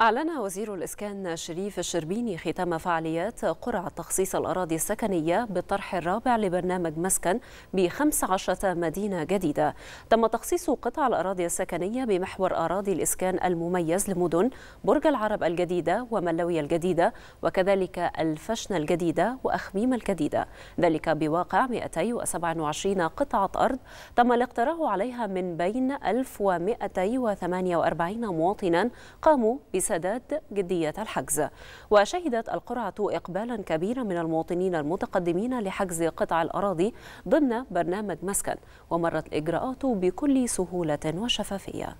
أعلن وزير الإسكان شريف الشربيني ختام فعاليات قرعة تخصيص الأراضي السكنية بالطرح الرابع لبرنامج مسكن ب 15 مدينة جديدة. تم تخصيص قطع الأراضي السكنية بمحور أراضي الإسكان المميز لمدن برج العرب الجديدة وملوية الجديدة وكذلك الفشنة الجديدة وأخميم الجديدة. ذلك بواقع 227 قطعة أرض تم الاقتراع عليها من بين 1248 مواطنا قاموا بسداد جدية الحجز وشهدت القرعة إقبالا كبيرا من المواطنين المتقدمين لحجز قطع الأراضي ضمن برنامج مسكن ومرت الإجراءات بكل سهولة وشفافية.